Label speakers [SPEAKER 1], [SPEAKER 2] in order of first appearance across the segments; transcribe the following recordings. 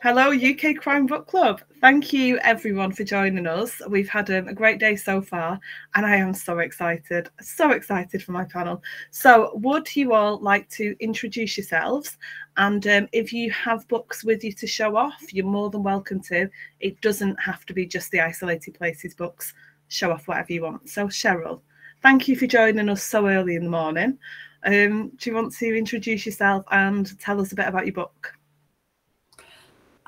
[SPEAKER 1] Hello, UK Crime Book Club. Thank you, everyone, for joining us. We've had um, a great day so far, and I am so excited, so excited for my panel. So, would you all like to introduce yourselves? And um, if you have books with you to show off, you're more than welcome to. It doesn't have to be just the Isolated Places books. Show off whatever you want. So, Sherryl, thank you for joining us so early in the morning. Um, do you want to introduce yourself and tell us a bit about your book?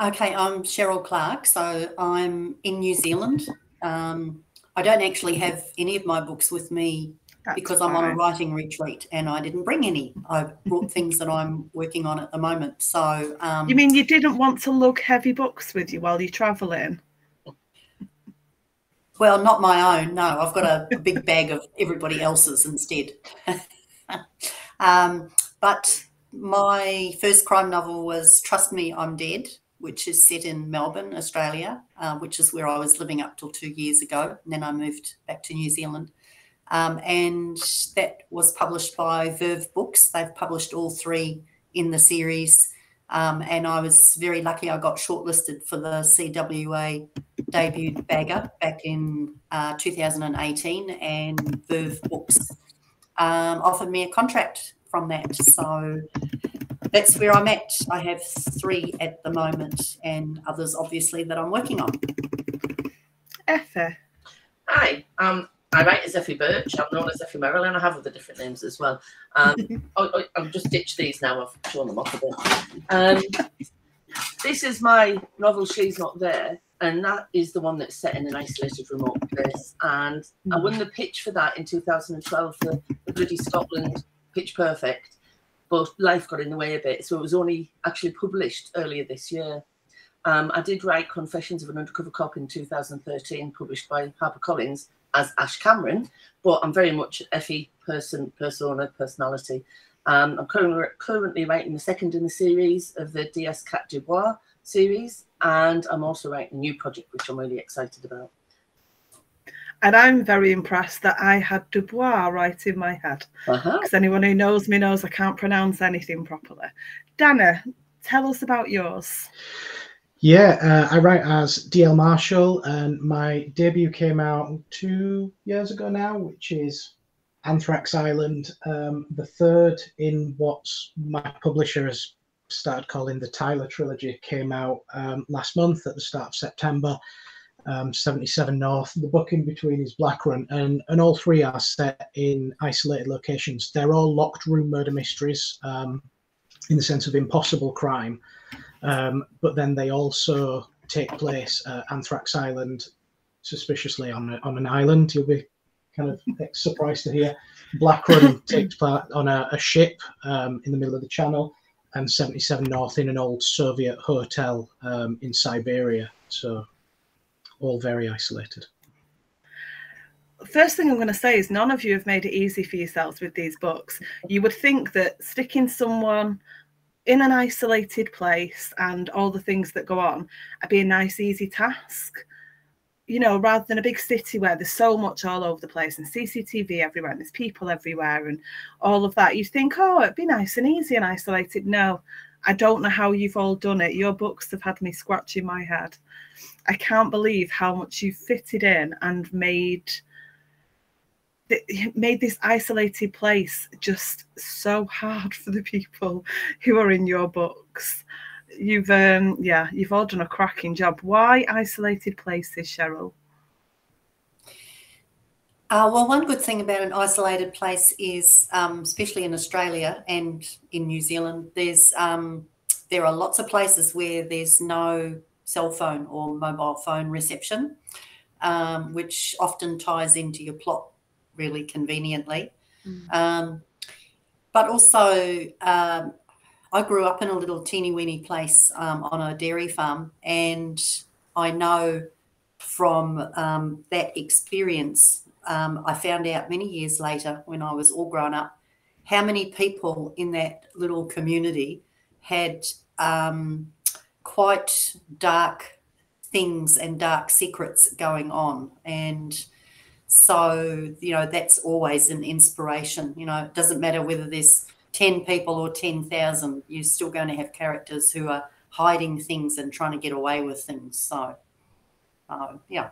[SPEAKER 2] Okay, I'm Sherryl Clark. So I'm in New Zealand. Um, I don't actually have any of my books with me That's because I'm on a writing retreat and I didn't bring any. I brought things that I'm working on at the moment. So um,
[SPEAKER 1] you mean you didn't want to lug heavy books with you while you're traveling?
[SPEAKER 2] Well, not my own. No, I've got a, a big bag of everybody else's instead. um, but my first crime novel was Trust Me, I'm Dead which is set in Melbourne, Australia, uh, which is where I was living up till two years ago. And then I moved back to New Zealand. Um, and that was published by Verve Books. They've published all three in the series. Um, and I was very lucky I got shortlisted for the CWA debut Dagger back in uh, 2018. And Verve Books um, offered me a contract from that. So that's where I'm at. I have three at the moment, and others obviously that I'm working on.
[SPEAKER 1] Effie.
[SPEAKER 3] Hi, um, I write as Effie Birch. I'm known as Effie Marilyn. I have other different names as well. Um, I, have just ditched these now. I've shown them off a bit. Um, this is my novel, She's Not There, and that is the one that's set in an isolated remote place. And I won the pitch for that in 2012 for the Bloody Scotland Pitch Perfect but life got in the way a bit. So it was only actually published earlier this year. Um, I did write Confessions of an Undercover Cop in 2013, published by HarperCollins as Ash Cameron, but I'm very much Effie person, persona, personality. Um, I'm currently, currently writing the second in the series of the DS Cat Dubois series, and I'm also writing a new project which I'm really excited about.
[SPEAKER 1] And I'm very impressed that I had Dubois right in my head. Because uh-huh. anyone who knows me knows I can't pronounce anything properly. Danny, tell us about yours.
[SPEAKER 4] Yeah, uh, I write as DL Marshall, and my debut came out two years ago now, which is Anthrax Island, um, the third in what my publisher has started calling the Tyler trilogy, came out um, last month at the start of September um, 77 North. The book in between is Blackrun, and, and all three are set in isolated locations. They're all locked room murder mysteries um, in the sense of impossible crime, um, but then they also take place at Anthrax Island, suspiciously on, a, on an island. You'll be kind of surprised to hear. Blackrun takes part on a, a ship um, in the middle of the channel, and 77 North in an old Soviet hotel um, in Siberia. So all very isolated.
[SPEAKER 1] First thing I'm going to say is none of you have made it easy for yourselves with these books. You would think that sticking someone in an isolated place and all the things that go on would be a nice, easy task. You know, rather than a big city where there's so much all over the place and CCTV everywhere and there's people everywhere and all of that, you'd think, oh, it'd be nice and easy and isolated. No, I don't know how you've all done it. Your books have had me scratching my head. I can't believe how much you fitted in and made made this isolated place just so hard for the people who are in your books. You've um yeah, you've all done a cracking job. Why isolated places, Sherryl?
[SPEAKER 2] Uh, well, one good thing about an isolated place is, um, especially in Australia and in New Zealand, there's um, there are lots of places where there's no cell phone or mobile phone reception, um, which often ties into your plot really conveniently. Mm. Um, but also, um, I grew up in a little teeny weeny place um, on a dairy farm, and I know from um, that experience, um, I found out many years later when I was all grown up how many people in that little community had um, quite dark things and dark secrets going on. And so, you know, that's always an inspiration. You know, it doesn't matter whether there's 10 people or 10,000, you're still going to have characters who are hiding things and trying to get away with things. So, uh, yeah.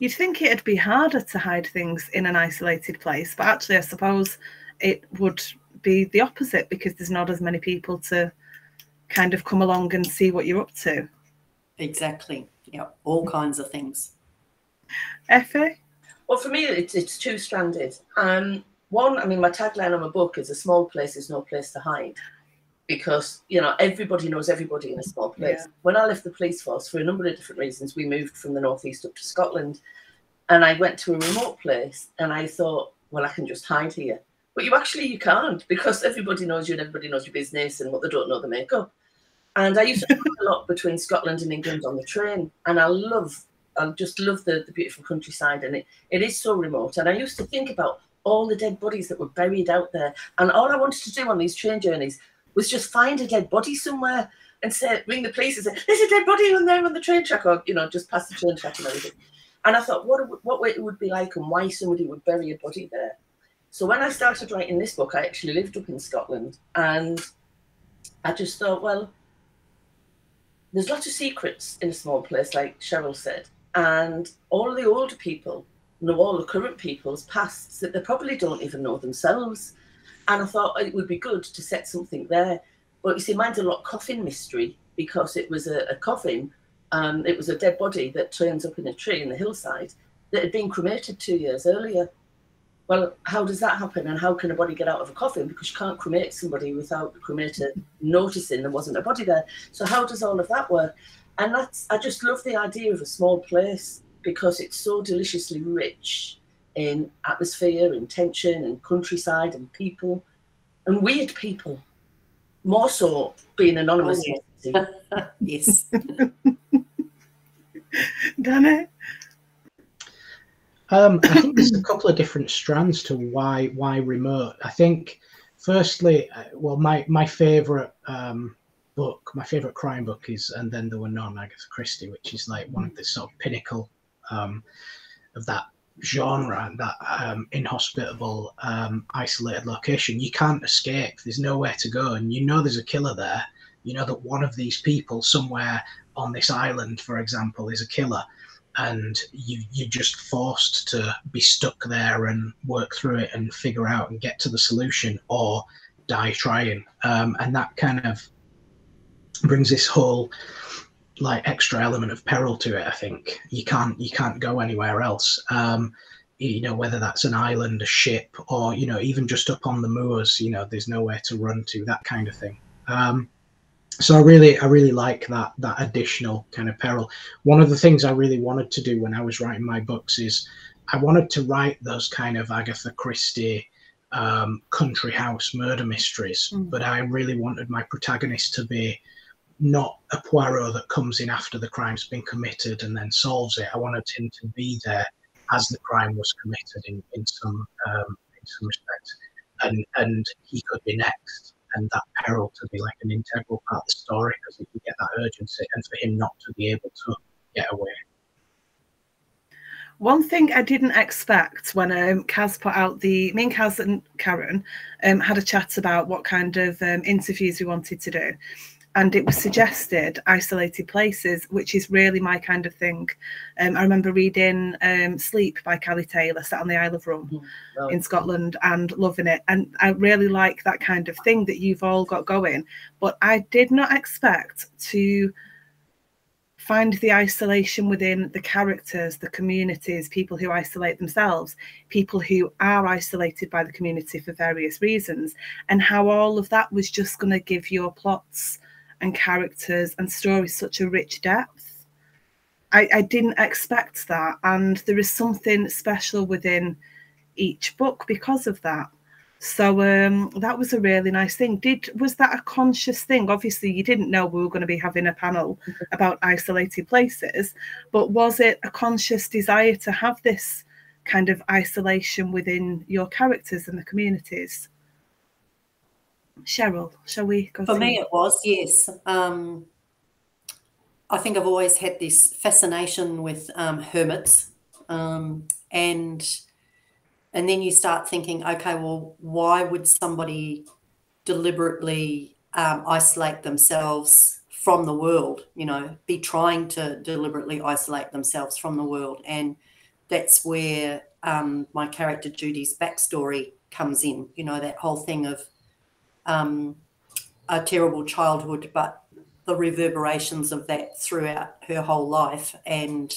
[SPEAKER 1] You'd think it'd be harder to hide things in an isolated place, but actually, I suppose it would be the opposite because there's not as many people to kind of come along and see what you're up to.
[SPEAKER 2] Exactly. Yeah, all kinds of things.
[SPEAKER 1] Effie?
[SPEAKER 3] Well, for me, it's, it's two stranded. Um, one, I mean, my tagline on my book is a small place is no place to hide because, you know, everybody knows everybody in a small place. Yeah. When I left the police force, for a number of different reasons, we moved from the northeast up to Scotland and I went to a remote place and I thought, well, I can just hide here. But you actually you can't because everybody knows you and everybody knows your business and what they don't know they make up. And I used to a lot between Scotland and England on the train, and I love, I just love the, the beautiful countryside, and it, it is so remote. And I used to think about all the dead bodies that were buried out there, and all I wanted to do on these train journeys was just find a dead body somewhere and say, ring the police and say, "There's a dead body on there on the train track," or you know, just past the train track and everything. And I thought, what what would it would be like, and why somebody would bury a body there. So when I started writing this book, I actually lived up in Scotland, and I just thought, well, there's lots of secrets in a small place, like Sherryl said, and all the older people know all the current people's pasts that they probably don't even know themselves. And I thought it would be good to set something there. But you see, mine's a lot coffin mystery because it was a, a coffin. Um, it was a dead body that turns up in a tree in the hillside that had been cremated two years earlier. Well, how does that happen? And how can a body get out of a coffin? Because you can't cremate somebody without the cremator noticing there wasn't a body there. So how does all of that work? And that's I just love the idea of a small place because it's so deliciously rich in atmosphere and tension and countryside and people and weird people. More so being anonymous.
[SPEAKER 2] Oh, yes. yes.
[SPEAKER 1] Done it.
[SPEAKER 4] Um, I think there's a couple of different strands to why why remote. I think, firstly, uh, well, my my favourite um, book, my favourite crime book is "And Then There Were None," Agatha Christie, which is like one of the sort of pinnacle um, of that genre, and that um, inhospitable, um, isolated location. You can't escape. There's nowhere to go, and you know there's a killer there. You know that one of these people somewhere on this island, for example, is a killer and you you're just forced to be stuck there and work through it and figure out and get to the solution or die trying. Um, and that kind of brings this whole like extra element of peril to it i think. You can't you can't go anywhere else. Um, you know whether that's an island a ship or you know even just up on the moors you know there's nowhere to run to that kind of thing. Um, so I really, I really like that that additional kind of peril. One of the things I really wanted to do when I was writing my books is I wanted to write those kind of Agatha Christie um, country house murder mysteries, mm. but I really wanted my protagonist to be not a Poirot that comes in after the crime's been committed and then solves it. I wanted him to be there as the crime was committed in, in some um, in some respect, and and he could be next and that peril to be like an integral part of the story because you get that urgency and for him not to be able to get away.
[SPEAKER 1] One thing I didn't expect when um, Kaz put out the, me and Kaz and Karen um, had a chat about what kind of um, interviews we wanted to do and it was suggested isolated places, which is really my kind of thing. Um, I remember reading um, Sleep by C.L. Taylor, sat on the Isle of Rum mm-hmm. in Scotland and loving it. And I really like that kind of thing that you've all got going. But I did not expect to find the isolation within the characters, the communities, people who isolate themselves, people who are isolated by the community for various reasons, and how all of that was just going to give your plots and characters and stories such a rich depth. I, I didn't expect that, and there is something special within each book because of that. So um, that was a really nice thing. Did was that a conscious thing? Obviously, you didn't know we were going to be having a panel about isolated places, but was it a conscious desire to have this kind of isolation within your characters and the communities? Sherryl, shall we go?
[SPEAKER 2] For me, it was yes. Um, I think I've always had this fascination with um, hermits, um, and and then you start thinking, okay, well, why would somebody deliberately um, isolate themselves from the world, you know, be trying to deliberately isolate themselves from the world. And that's where um, my character Judi's backstory comes in, you know, that whole thing of um, a terrible childhood, but the reverberations of that throughout her whole life. And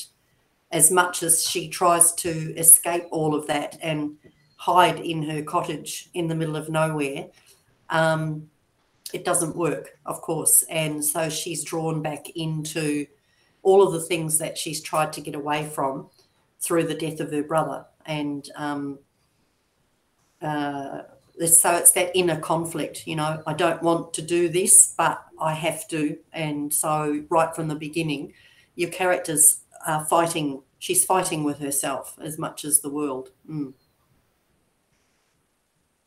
[SPEAKER 2] as much as she tries to escape all of that and hide in her cottage in the middle of nowhere, um, it doesn't work, of course. And so she's drawn back into all of the things that she's tried to get away from through the death of her brother. And um, uh, so it's that inner conflict, you know, I don't want to do this, but I have to. And so, right from the beginning, your characters are fighting, she's fighting with herself as much as the world. Mm.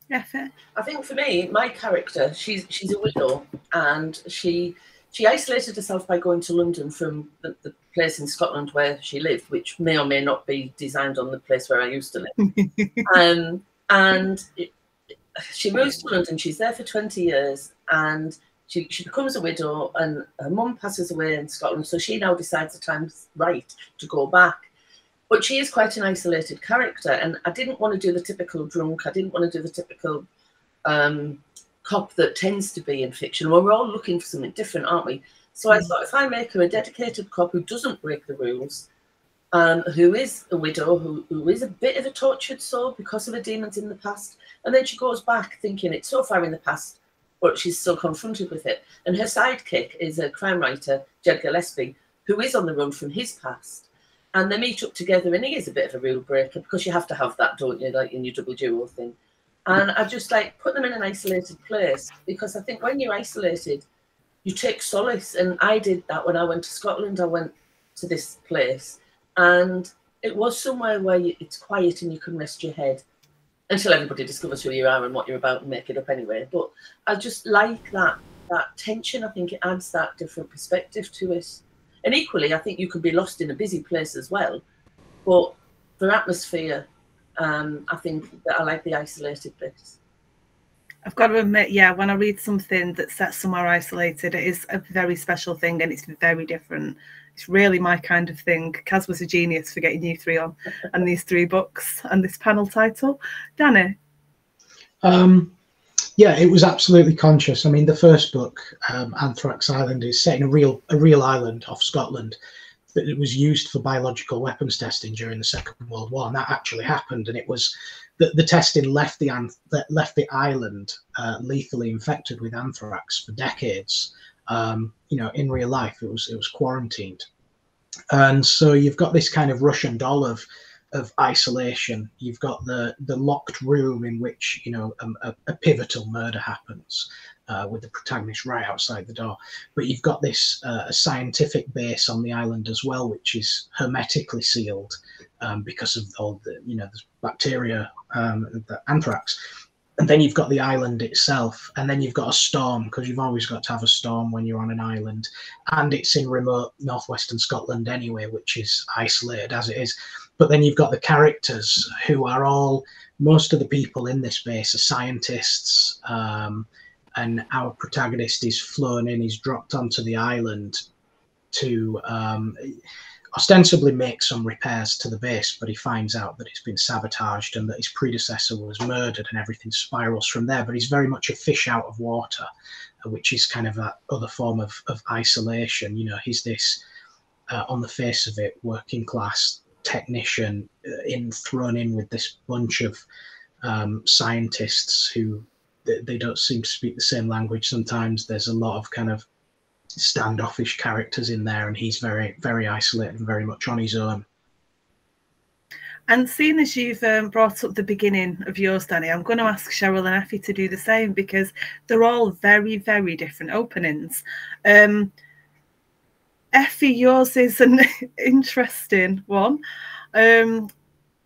[SPEAKER 1] Yeah.
[SPEAKER 3] I think for me, my character, she's she's a widow, and she she isolated herself by going to London from the, the, place in Scotland where she lived, which may or may not be designed on the place where I used to live. um, and it, she moves to London. She's there for twenty years, and she she becomes a widow, and her mum passes away in Scotland. So she now decides the time's right to go back but she is quite an isolated character, and I didn't want to do the typical drunk. I didn't want to do the typical um, cop that tends to be in fiction. Well, we're all looking for something different, aren't we? So I mm. thought if I make her a dedicated cop who doesn't break the rules, um, who is a widow, who, who is a bit of a tortured soul because of her demons in the past, and then she goes back thinking it's so far in the past, but she's still confronted with it. And her sidekick is a crime writer, Jed Gillespie, who is on the run from his past. And they meet up together and he is a bit of a real breaker because you have to have that don't you? Like in your double duo thing. And i just like put them in an isolated place because i think when you're isolated you take solace. And i did that when i went to scotland. I went to this place and it was somewhere where you, it's quiet and you can rest your head until everybody discovers who you are and what you're about and make it up anyway but i just like that that tension i think it adds that different perspective to it and equally, I think you could be lost in a busy place as well. But for atmosphere, um, I think that I like the isolated bits.
[SPEAKER 1] I've got to admit, yeah, when I read something that's set somewhere isolated, it is a very special thing and it's very different. It's really my kind of thing. Kaz was a genius for getting you three on and these three books and this panel title. Danny?
[SPEAKER 4] Um, yeah, it was absolutely conscious. I mean, the first book, um, Anthrax Island, is set in a real a real island off Scotland that it was used for biological weapons testing during the Second World War, and that actually happened. And it was the, the testing left the left the island uh, lethally infected with anthrax for decades. Um, you know, in real life, it was it was quarantined, and so you've got this kind of Russian doll of of isolation. You've got the the locked room in which you know um, a, a, pivotal murder happens uh, with the protagonist right outside the door. But you've got this uh, scientific base on the island as well, which is hermetically sealed um, because of all the you know the bacteria, um, the anthrax. And then you've got the island itself, and then you've got a storm because you've always got to have a storm when you're on an island, and it's in remote northwestern Scotland anyway, which is isolated as it is. But then you've got the characters who are all most of the people in this base are scientists. Um, and our protagonist is flown in, he's dropped onto the island to um, ostensibly makes some repairs to the base, but he finds out that it's been sabotaged and that his predecessor was murdered and everything spirals from there. But he's very much a fish out of water, which is kind of that other form of, of isolation. You know, he's this, uh, on the face of it, working class technician uh, in thrown in with this bunch of um, scientists who they, they don't seem to speak the same language. Sometimes there's a lot of kind of standoffish characters in there, and he's very very isolated and very much on his own.
[SPEAKER 1] And seeing as you've um, brought up the beginning of yours, Danny, I'm going to ask Sherryl and Effie to do the same because they're all very, very different openings. Um, Effie, yours is an interesting one. Um,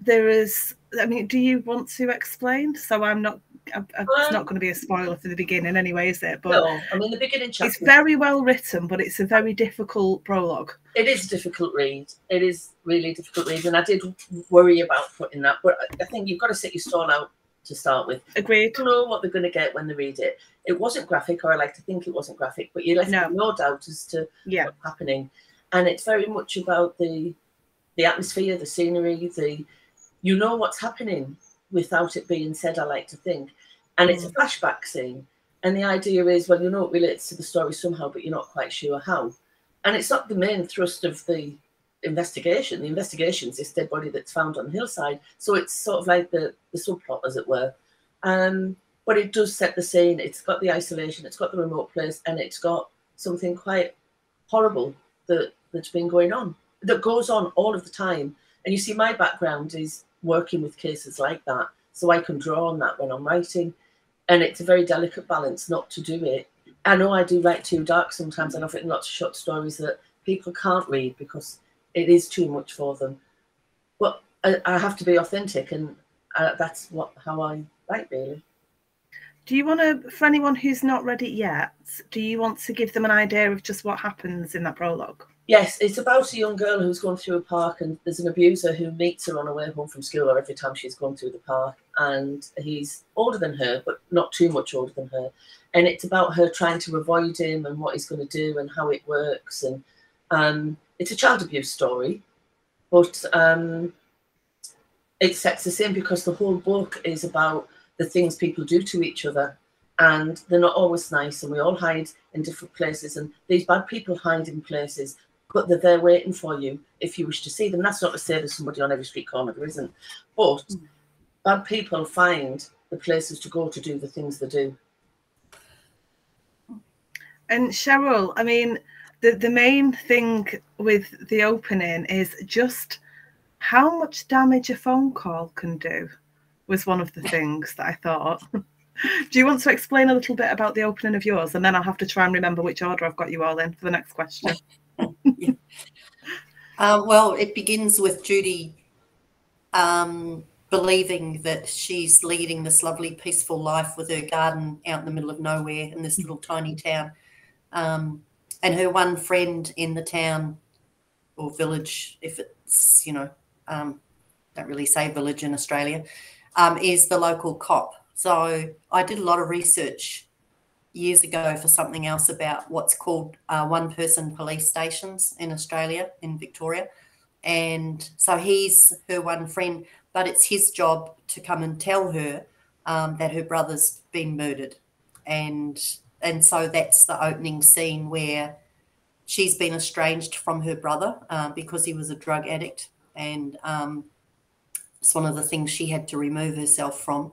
[SPEAKER 1] there is, I mean, do you want to explain? So I'm not. I'm, um, it's not going to be a spoiler for the beginning, anyway, is it?
[SPEAKER 3] But no, I mean the beginning chapter.
[SPEAKER 1] It's very well written, but it's a very difficult prologue.
[SPEAKER 3] It is a difficult read. It is really difficult read, and I did worry about putting that. But I think you've got to set your stall out to start with.
[SPEAKER 1] Agreed.
[SPEAKER 3] You know what they're going to get when they read it. it wasn't graphic, or I like to think it wasn't graphic, but you left
[SPEAKER 1] No.
[SPEAKER 3] no doubt as to
[SPEAKER 1] Yeah.
[SPEAKER 3] what's happening. And it's very much about the the atmosphere, the scenery, the you know what's happening without it being said, I like to think. And it's a flashback scene. And the idea is, well, you know it relates to the story somehow, but you're not quite sure how. And it's not the main thrust of the investigation. The investigation is this dead body that's found on the hillside. So it's sort of like the, the subplot, as it were. Um, but it does set the scene. It's got the isolation, it's got the remote place, and it's got something quite horrible that, that's been going on, that goes on all of the time. And you see, my background is working with cases like that. So I can draw on that when I'm writing. And it's a very delicate balance not to do it. I know I do write too dark sometimes, and I've written lots of short stories that people can't read because it is too much for them. But I, I have to be authentic, and uh, that's what how I write, really.
[SPEAKER 1] Do you want to, for anyone who's not read it yet, do you want to give them an idea of just what happens in that prologue?
[SPEAKER 3] Yes, it's about a young girl who's going through a park, and there's an abuser who meets her on her way home from school, or every time she's gone through the park. And he's older than her, but not too much older than her. And it's about her trying to avoid him and what he's going to do and how it works. And um, it's a child abuse story, but um, it sets the same because the whole book is about the things people do to each other and they're not always nice and we all hide in different places and these bad people hide in places but they're there waiting for you if you wish to see them that's not to say there's somebody on every street corner there isn't but
[SPEAKER 1] Mm.
[SPEAKER 3] bad people find the places to go to do the things they do
[SPEAKER 1] And Sherryl, I mean, the, the main thing with the opening is just how much damage a phone call can do was one of the things that I thought. do you want to explain a little bit about the opening of yours? And then I'll have to try and remember which order I've got you all in for the next question.
[SPEAKER 2] Um, well, it begins with Judi um, believing that she's leading this lovely, peaceful life with her garden out in the middle of nowhere in this little tiny town. Um, and her one friend in the town or village, if it's, you know, um, don't really say village in Australia, um, is the local cop. So I did a lot of research years ago for something else about what's called uh, one person police stations in Australia, in Victoria. And so he's her one friend, but it's his job to come and tell her um, that her brother's been murdered. And and so that's the opening scene where she's been estranged from her brother uh, because he was a drug addict. And um, it's one of the things she had to remove herself from.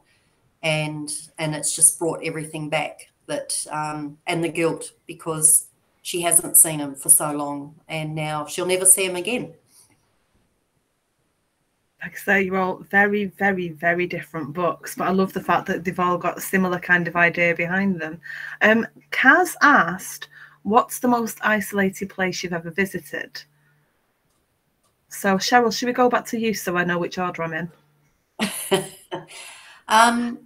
[SPEAKER 2] And and it's just brought everything back that um, and the guilt because she hasn't seen him for so long and now she'll never see him again.
[SPEAKER 1] Like I say, you're all very, very, very different books, but I love the fact that they've all got a similar kind of idea behind them. Um, Kaz asked, What's the most isolated place you've ever visited? So, Sherryl, should we go back to you so I know which order I'm in?
[SPEAKER 2] um,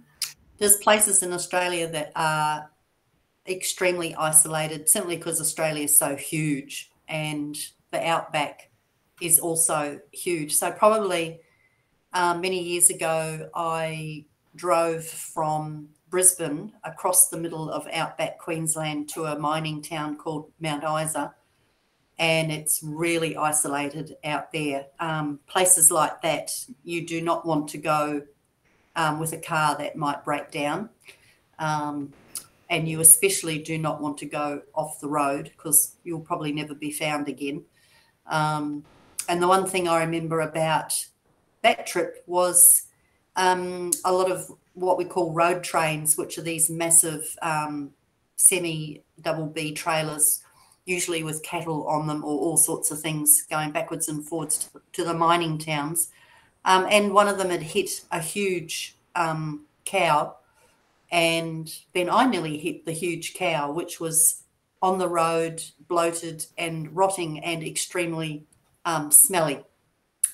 [SPEAKER 2] there's places in Australia that are extremely isolated simply because Australia is so huge and the outback is also huge. So, probably um, many years ago, I drove from Brisbane across the middle of outback Queensland to a mining town called Mount Isa. And it's really isolated out there. Um, places like that, you do not want to go um, with a car that might break down. Um, and you especially do not want to go off the road because you'll probably never be found again. Um, and the one thing I remember about that trip was um, a lot of what we call road trains, which are these massive um, semi double B trailers, usually with cattle on them or all sorts of things going backwards and forwards to, to the mining towns. Um, and one of them had hit a huge um, cow. And then I nearly hit the huge cow, which was on the road, bloated and rotting and extremely um, smelly.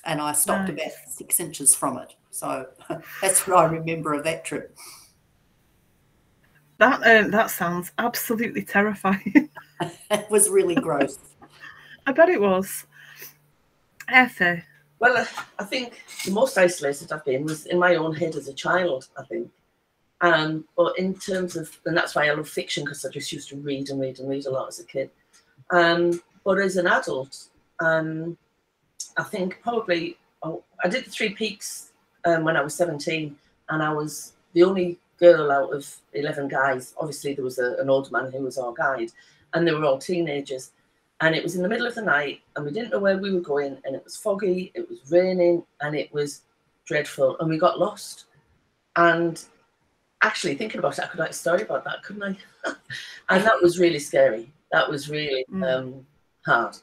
[SPEAKER 2] And I stopped
[SPEAKER 1] Nice.
[SPEAKER 2] about six inches from it. So that's what I remember of that trip.
[SPEAKER 1] That um, that sounds absolutely terrifying.
[SPEAKER 2] it was really gross.
[SPEAKER 1] I bet it was. Effie,
[SPEAKER 3] Well, uh, I think the most isolated I've been was in my own head as a child, I think. Um, but in terms of, and that's why I love fiction because I just used to read and read and read a lot as a kid. Um, but as an adult, um, I think probably oh, I did the Three Peaks um, when I was 17, and I was the only girl out of 11 guys. Obviously, there was a, an older man who was our guide, and they were all teenagers. And it was in the middle of the night, and we didn't know where we were going, and it was foggy, it was raining, and it was dreadful, and we got lost. And actually, thinking about it, I could write a story about that, couldn't I? and that was really scary. That was really mm. um, hard.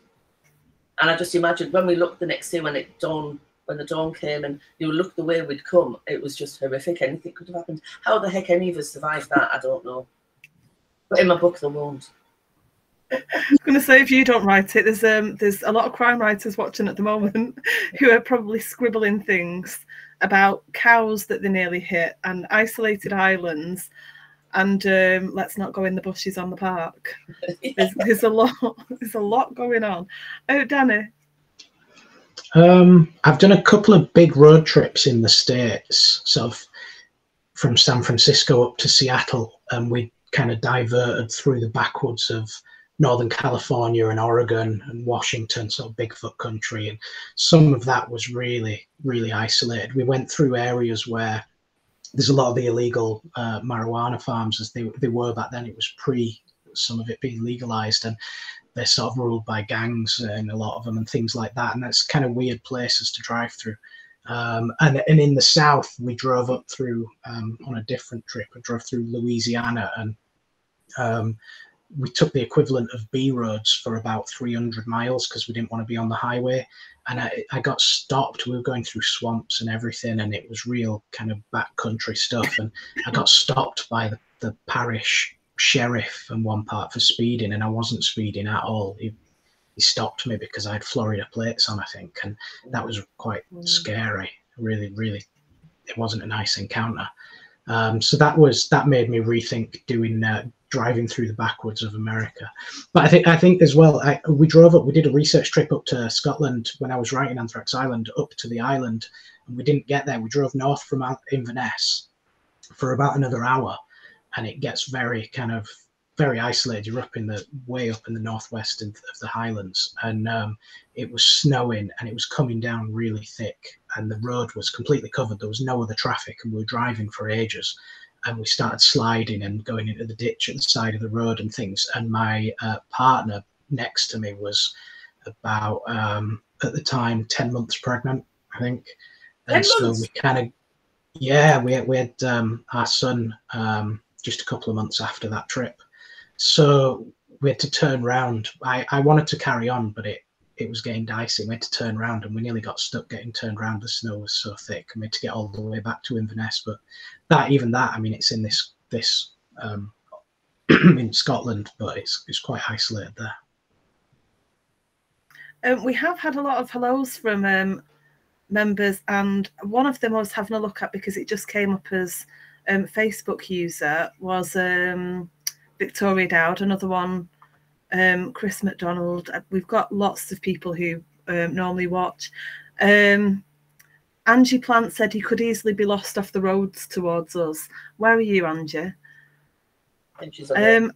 [SPEAKER 3] And I just imagined when we looked the next day when it dawned, when the dawn came and you looked the way we'd come, it was just horrific. Anything could have happened. How the heck any of us survived that, I don't know. But in my book, there won't.
[SPEAKER 1] I'm going to say if you don't write it, there's um there's a lot of crime writers watching at the moment who are probably scribbling things about cows that they nearly hit and isolated islands and um, let's not go in the bushes on the park. yeah. there's, there's, a lot. There's a lot going on. Oh, Danny.
[SPEAKER 4] Um, I've done a couple of big road trips in the states, sort of from San Francisco up to Seattle, and we kind of diverted through the backwoods of Northern California and Oregon and Washington, of Bigfoot country, and some of that was really, really isolated. We went through areas where there's a lot of the illegal uh, marijuana farms as they, they were back then. It was pre some of it being legalized, and they're sort of ruled by gangs and a lot of them and things like that. And that's kind of weird places to drive through. Um, and, and in the south, we drove up through um, on a different trip. I drove through Louisiana and um, we took the equivalent of B roads for about 300 miles because we didn't want to be on the highway. And I, I got stopped. We were going through swamps and everything, and it was real kind of backcountry stuff. And I got stopped by the, the parish sheriff in one part for speeding, and I wasn't speeding at all. He, he stopped me because I had Florida plates on, I think, and that was quite mm. scary. Really, really, it wasn't a nice encounter. Um, so that was that made me rethink doing uh, driving through the backwoods of America. But I think I think as well, I, we drove up. We did a research trip up to Scotland when I was writing Anthrax Island, up to the island, and we didn't get there. We drove north from Inverness for about another hour, and it gets very kind of very isolated. You're up in the way up in the northwest of the Highlands, and um, it was snowing and it was coming down really thick, and the road was completely covered. There was no other traffic, and we were driving for ages and we started sliding and going into the ditch at the side of the road and things. And my uh, partner next to me was about um, at the time ten months pregnant, I think. And so months? we kind of, yeah, we we had um, our son um, just a couple of months after that trip. So we had to turn round. I, I wanted to carry on, but it it was getting dicey. We had to turn around and we nearly got stuck getting turned around. The snow was so thick we had to get all the way back to Inverness. But that, even that, I mean, it's in this, this, um, in Scotland, but it's, it's quite isolated there.
[SPEAKER 1] Um, we have had a lot of hellos from um, members, and one of them I was having a look at because it just came up as um, Facebook user was um, Victoria Dowd, another one um, Chris McDonald. Uh, we've got lots of people who um, normally watch. Um, Angie Plant said he could easily be lost off the roads towards us. Where are you, Angie? Um,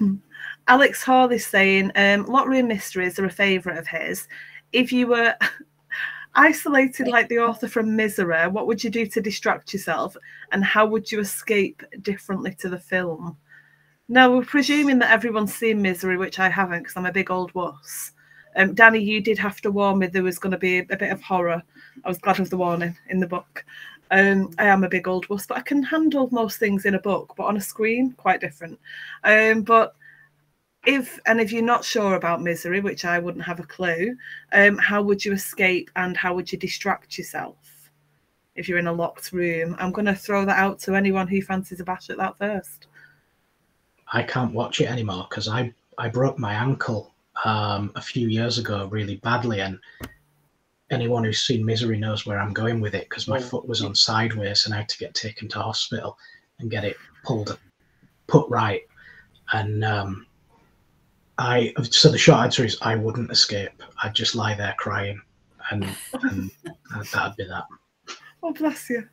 [SPEAKER 1] Alex Hall is saying um, lottery and mysteries are a favourite of his. If you were isolated like the author from Misery, what would you do to distract yourself, and how would you escape differently to the film? No, we're presuming that everyone's seen Misery, which I haven't because I'm a big old wuss. Um, Danny, you did have to warn me there was going to be a, a, bit of horror. I was glad of the warning in the book. Um, I am a big old wuss, but I can handle most things in a book, but on a screen, quite different. Um, but if and if you're not sure about misery, which I wouldn't have a clue, um, how would you escape and how would you distract yourself if you're in a locked room? I'm going to throw that out to anyone who fancies a bash at that first.
[SPEAKER 4] I can't watch it anymore because I I broke my ankle um, a few years ago really badly, and anyone who's seen Misery knows where I'm going with it because my foot was on sideways and I had to get taken to hospital and get it pulled put right. And um, I so the short answer is I wouldn't escape. I'd just lie there crying, and, and that'd be that.
[SPEAKER 1] Oh bless you.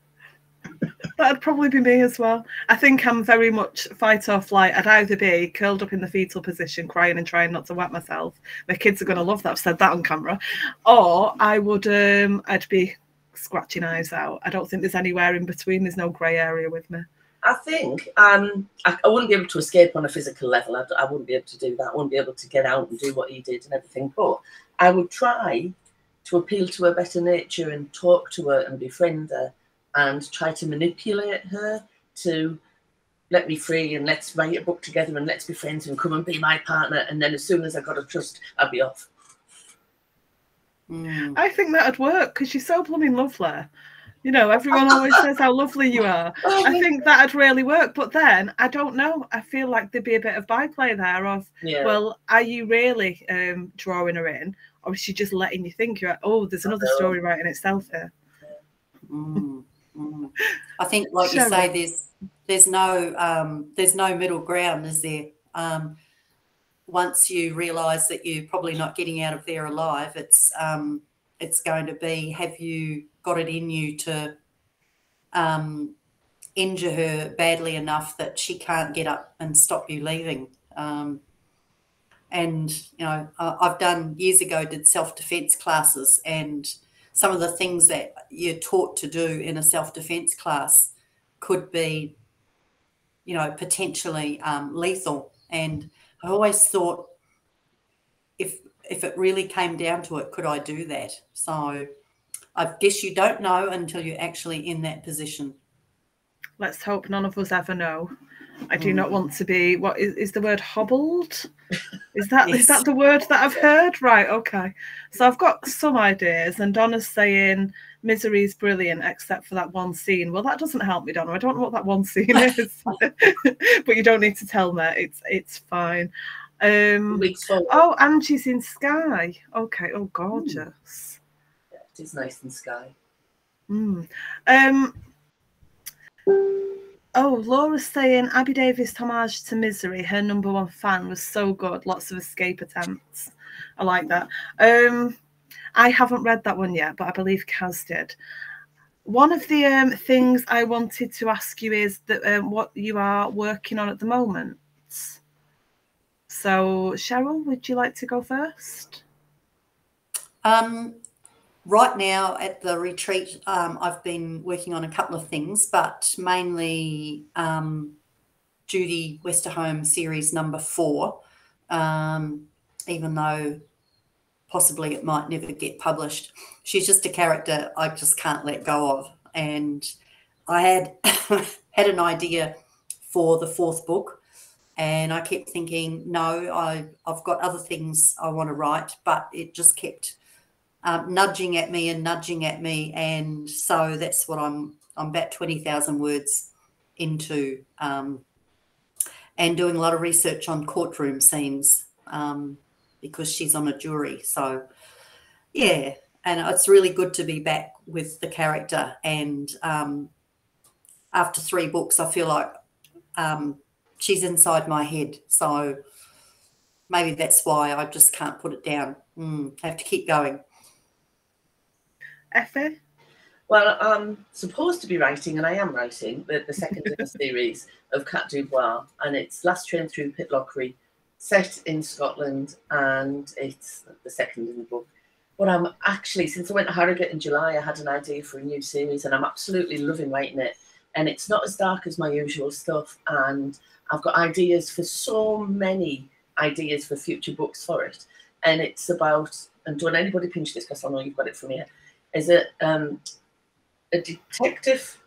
[SPEAKER 1] That'd probably be me as well. I think I'm very much fight or flight. I'd either be curled up in the fetal position, crying and trying not to wet myself. My kids are going to love that. I've said that on camera. Or I would, um, I'd be scratching eyes out. I don't think there's anywhere in between. There's no grey area with me.
[SPEAKER 3] I think um, I, I, wouldn't be able to escape on a physical level. I, I, wouldn't be able to do that. I wouldn't be able to get out and do what he did and everything. But I would try to appeal to her better nature and talk to her and befriend her and try to manipulate her to let me free and let's write a book together and let's be friends and come and be my partner. And then as soon as I got a trust, I'd be off.
[SPEAKER 1] Mm. I think that'd work because she's so blooming lovely. You know, everyone always says how lovely you are. Oh, I think that'd really work. But then I don't know. I feel like there'd be a bit of byplay there of, yeah. well, are you really um, drawing her in? Or is she just letting you think you're, oh, there's another story writing itself here?
[SPEAKER 2] Mm, mm. I think, like you say, there's there's no um, there's no middle ground, is there? Um, once you realise that you're probably not getting out of there alive, it's um, it's going to be have you got it in you to um, injure her badly enough that she can't get up and stop you leaving. Um, and you know, I've done years ago did self defense classes, and some of the things that you're taught to do in a self defense class could be, you know, potentially um, lethal. And I always thought, if if it really came down to it, could I do that? So I guess you don't know until you're actually in that position.
[SPEAKER 1] Let's hope none of us ever know. I do not want to be what is, is the word hobbled? Is that yes. is that the word that I've heard? Right, okay. So I've got some ideas, and Donna's saying misery is brilliant except for that one scene. Well, that doesn't help me, Donna. I don't know what that one scene is, but you don't need to tell me. It's it's fine. Um, oh, Angie's in Skye. Okay. Oh, gorgeous.
[SPEAKER 3] Yeah, it is nice in Skye.
[SPEAKER 1] Mm. Um. Oh, Laura's saying Abby Davies homage to Misery. Her number one fan was so good. Lots of escape attempts. I like that. Um, I haven't read that one yet, but I believe Kaz did. One of the um, things I wanted to ask you is that um, what you are working on at the moment. So, Sherryl, would you like to go first?
[SPEAKER 2] Um, right now at the retreat, um, I've been working on a couple of things, but mainly um, Judi Westerholme series number four, um, even though possibly it might never get published. She's just a character I just can't let go of. And I had had an idea for the fourth book and I kept thinking, no, I, I've got other things I want to write, but it just kept um, nudging at me and nudging at me, and so that's what I'm. I'm about twenty thousand words into, um, and doing a lot of research on courtroom scenes um, because she's on a jury. So, yeah, and it's really good to be back with the character. And um, after three books, I feel like um, she's inside my head. So maybe that's why I just can't put it down. Mm, I have to keep going.
[SPEAKER 1] Effie?
[SPEAKER 3] Well, I'm supposed to be writing, and I am writing, the, the second in the series of Cat Dubois, and it's Last Train Through Pitlochry, set in Scotland, and it's the second in the book. But I'm actually, since I went to Harrogate in July, I had an idea for a new series, and I'm absolutely loving writing it. And it's not as dark as my usual stuff, and I've got ideas for so many ideas for future books for it. And it's about, and don't anybody pinch this because I know you've got it from here, is it um, a detective,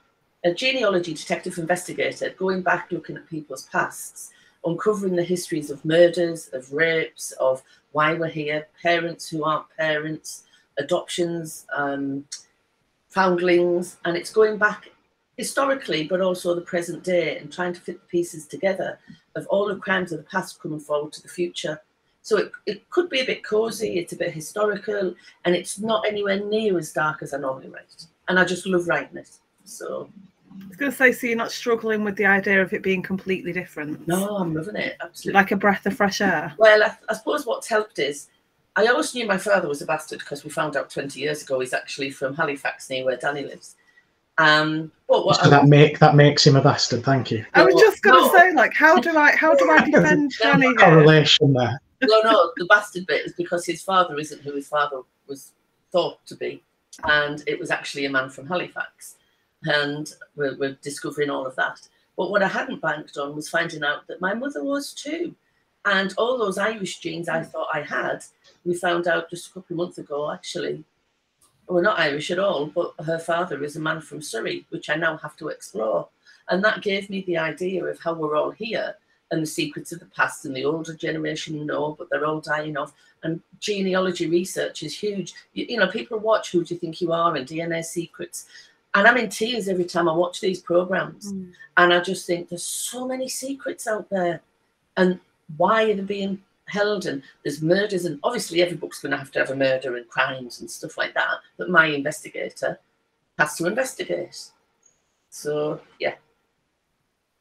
[SPEAKER 3] a genealogy detective investigator going back looking at people's pasts, uncovering the histories of murders, of rapes, of why we're here, parents who aren't parents, adoptions, um, foundlings, and it's going back historically, but also the present day, and trying to fit the pieces together of all the crimes of the past coming forward to the future. So it, it could be a bit cozy, it's a bit historical, and it's not anywhere near as dark as I normally write. And I just love writing it. So
[SPEAKER 1] I was going to say, so you're not struggling with the idea of it being completely different?
[SPEAKER 3] No, I'm loving it. Absolutely.
[SPEAKER 1] Like a breath of fresh air.
[SPEAKER 3] Well, I, I suppose what's helped is I always knew my father was a bastard because we found out 20 years ago he's actually from Halifax, near where Danny lives. Um, but what
[SPEAKER 4] So
[SPEAKER 3] I-
[SPEAKER 4] that make that makes him a bastard. Thank you.
[SPEAKER 1] I was just going to
[SPEAKER 3] no.
[SPEAKER 1] say, like, how do I how do I defend Danny?
[SPEAKER 4] Correlation there.
[SPEAKER 3] No, no, the bastard bit is because his father isn't who his father was thought to be, and it was actually a man from Halifax, and we're, we're discovering all of that. But what I hadn't banked on was finding out that my mother was too, and all those Irish genes I thought I had, we found out just a couple of months ago actually. We're not Irish at all, but her father is a man from Surrey, which I now have to explore. And that gave me the idea of how we're all here and the secrets of the past and the older generation know, but they're all dying off. And genealogy research is huge. You, you know, people watch Who Do You Think You Are and DNA Secrets. And I'm in tears every time I watch these programs.
[SPEAKER 1] Mm.
[SPEAKER 3] And I just think there's so many secrets out there. And why are they being held? And there's murders. And obviously, every book's going to have to have a murder and crimes and stuff like that. But my investigator has to investigate. So, yeah.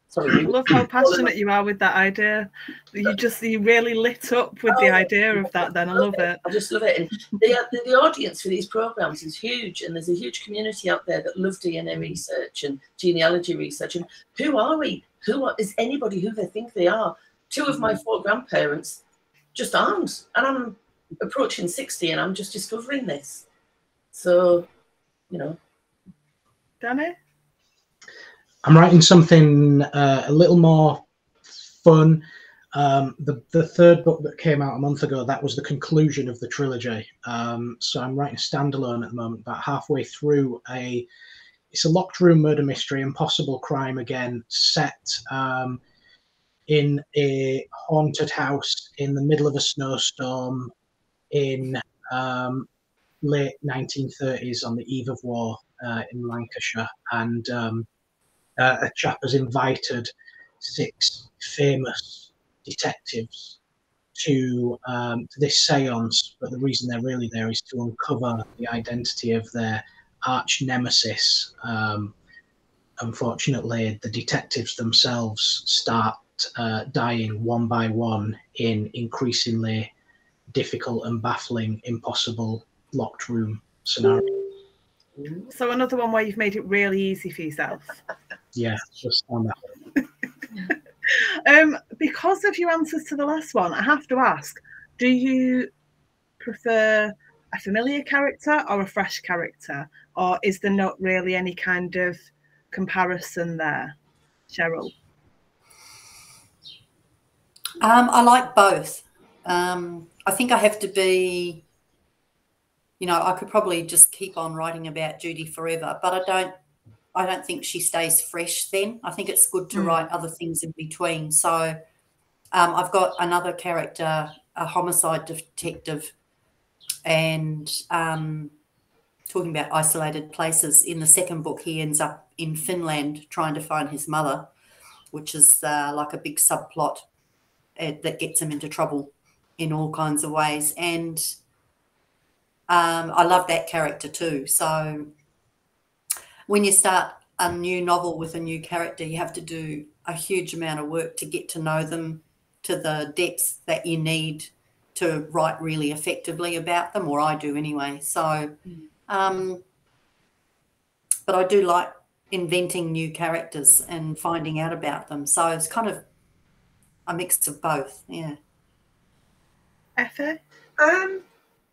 [SPEAKER 3] Sorry.
[SPEAKER 1] I love how passionate you are with that idea. You just you really lit up with the
[SPEAKER 3] Oh,
[SPEAKER 1] idea of that. Then I love it.
[SPEAKER 3] I just love it. And the, the, the audience for these programs is huge, and there's a huge community out there that love DNA research and genealogy research. And who are we? Who are, is anybody who they think they are? Two of my mm-hmm. four grandparents just aren't, and I'm approaching sixty, and I'm just discovering this. So, you know,
[SPEAKER 1] Danny,
[SPEAKER 4] I'm writing something uh, a little more fun. Um, the the third book that came out a month ago that was the conclusion of the trilogy. Um, so I'm writing standalone at the moment, about halfway through a. It's a locked room murder mystery, impossible crime again, set um, in a haunted house in the middle of a snowstorm in um, late 1930s on the eve of war uh, in Lancashire, and um, uh, a chap has invited six famous detectives to, um, this seance, but the reason they're really there is to uncover the identity of their arch nemesis. Um, unfortunately, the detectives themselves start uh, dying one by one in increasingly difficult and baffling, impossible locked room scenarios.
[SPEAKER 1] So another one where you've made it really easy for yourself.
[SPEAKER 4] Yeah, just on that.
[SPEAKER 1] Um, because of your answers to the last one, I have to ask: Do you prefer a familiar character or a fresh character, or is there not really any kind of comparison there, Sherryl?
[SPEAKER 2] Um, I like both. Um, I think I have to be, you know, I could probably just keep on writing about Judi forever, but I don't. I don't think she stays fresh. Then I think it's good to
[SPEAKER 1] Mm.
[SPEAKER 2] write other things in between. So um, I've got another character, a homicide detective, and um, talking about isolated places. In the second book, he ends up in Finland trying to find his mother, which is uh, like a big subplot uh, that gets him into trouble in all kinds of ways. And um, I love that character too. So when you start a new novel with a new character, you have to do a huge amount of work to get to know them to the depths that you need to write really effectively about them, or I do anyway. So, um, but I do like inventing new characters and finding out about them. So it's kind of a mix of both. Yeah.
[SPEAKER 1] Effie?
[SPEAKER 3] Um,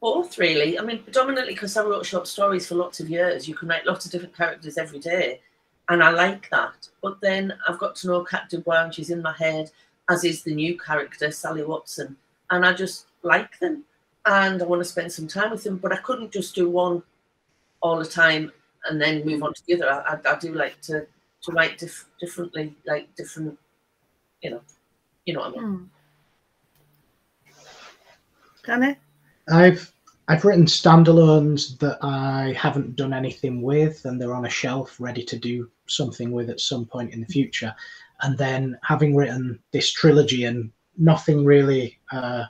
[SPEAKER 3] both really. I mean, predominantly because I wrote short stories for lots of years. You can write lots of different characters every day, and I like that. But then I've got to know Cat Dubois, and she's in my head, as is the new character Sally Watson, and I just like them, and I want to spend some time with them. But I couldn't just do one all the time and then move on to the other. I, I, I do like to to write dif- differently, like different, you know, you know what I mean.
[SPEAKER 1] Hmm. Danny?
[SPEAKER 4] I've I've written standalones that I haven't done anything with, and they're on a shelf ready to do something with at some point in the future. And then having written this trilogy and nothing really uh,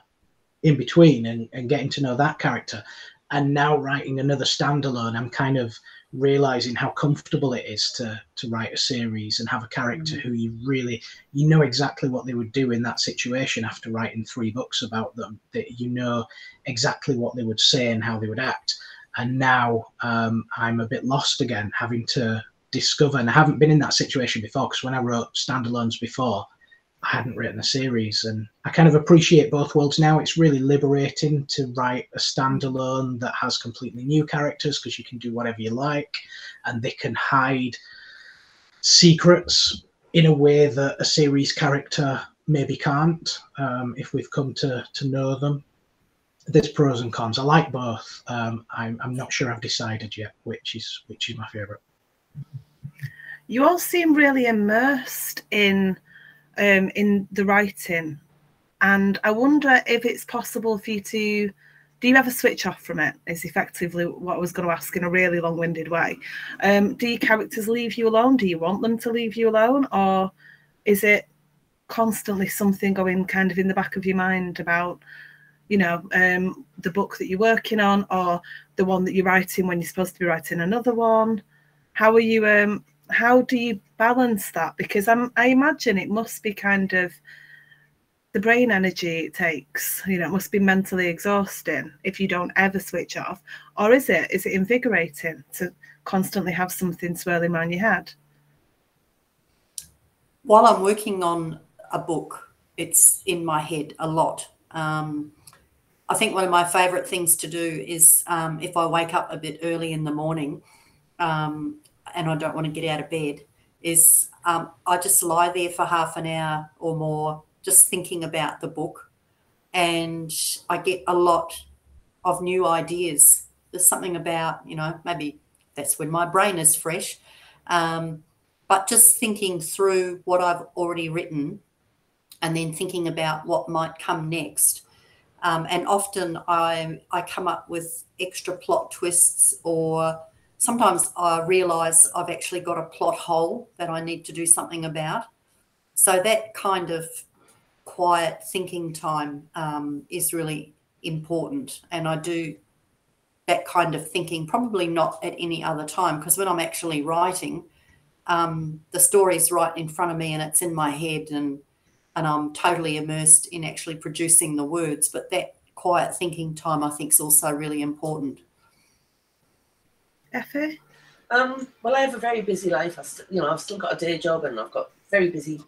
[SPEAKER 4] in between, and, and getting to know that character, and now writing another standalone, I'm kind of realizing how comfortable it is to to write a series and have a character who you really you know exactly what they would do in that situation after writing three books about them that you know exactly what they would say and how they would act. And now um, i'm a bit lost again having to discover, and I haven't been in that situation before because when I wrote standalones before, I hadn't written a series, and I kind of appreciate both worlds now. It's really liberating to write a standalone that has completely new characters because you can do whatever you like, and they can hide secrets in a way that a series character maybe can't um, if we've come to to know them. There's pros and cons. I like both. Um, I'm, I'm not sure I've decided yet which is which is my favorite.
[SPEAKER 1] You all seem really immersed in um, in the writing, and I wonder if it's possible for you to. Do you ever switch off from it? Is effectively what I was going to ask in a really long-winded way. Um, do your characters leave you alone? Do you want them to leave you alone, or is it constantly something going kind of in the back of your mind about you know um, the book that you're working on or the one that you're writing when you're supposed to be writing another one how are you um how do you balance that because I'm, i imagine it must be kind of the brain energy it takes you know it must be mentally exhausting if you don't ever switch off or is it is it invigorating to constantly have something swirling around your head
[SPEAKER 2] while i'm working on a book. It's in my head a lot. Um, I think one of my favorite things to do is um, if I wake up a bit early in the morning um, and I don't want to get out of bed, is um, I just lie there for half an hour or more just thinking about the book. And I get a lot of new ideas. There's something about, you know, maybe that's when my brain is fresh. Um, but just thinking through what I've already written and then thinking about what might come next. Um, and often I, I come up with extra plot twists, or sometimes I realize I've actually got a plot hole that I need to do something about. So that kind of quiet thinking time um, is really important. And I do that kind of thinking probably not at any other time because when I'm actually writing, um, the story's right in front of me and it's in my head and and I'm totally immersed in actually producing the words. But that quiet thinking time, I think, is also really important.
[SPEAKER 1] Effie?
[SPEAKER 3] Um, well, I have a very busy life. I st- you know, I've still got a day job and I've got very busy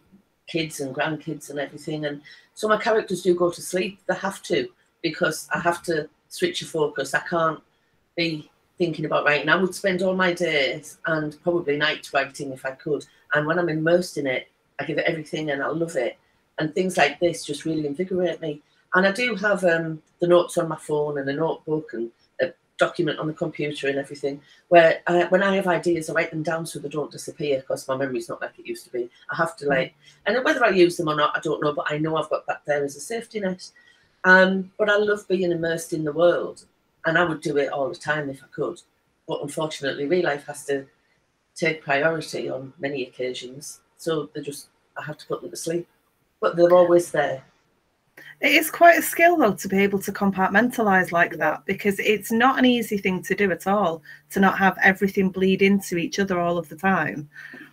[SPEAKER 3] kids and grandkids and everything. And so my characters do go to sleep. They have to because I have to switch your focus. I can't be thinking about writing. I would spend all my days and probably nights writing if I could. And when I'm immersed in it, I give it everything and I love it and things like this just really invigorate me. And I do have um, the notes on my phone and a notebook and a document on the computer and everything. Where I, when I have ideas, I write them down so they don't disappear because my memory's not like it used to be. I have to like, and whether I use them or not, I don't know, but I know I've got that there as a safety net. Um, but I love being immersed in the world, and I would do it all the time if I could. But unfortunately, real life has to take priority on many occasions, so they just I have to put them to sleep but they're always there.
[SPEAKER 1] It is quite a skill though to be able to compartmentalize like that because it's not an easy thing to do at all to not have everything bleed into each other all of the time.